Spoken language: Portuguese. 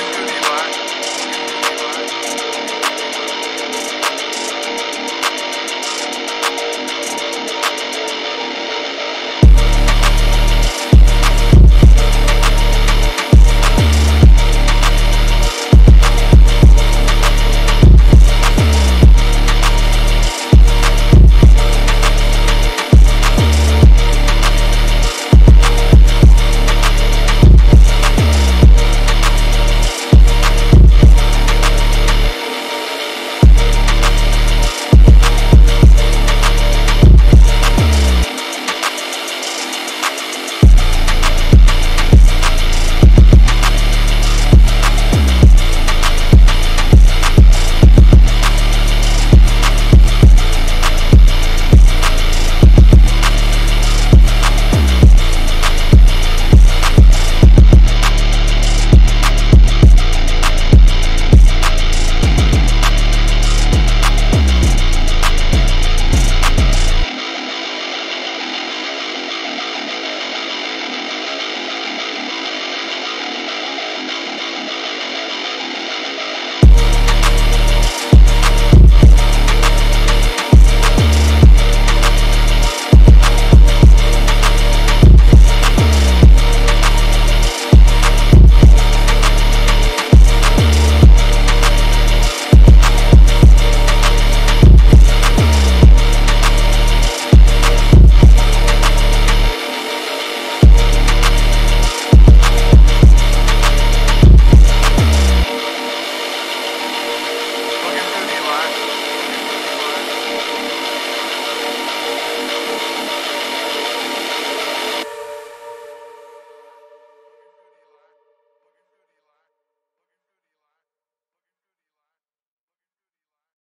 dentro de.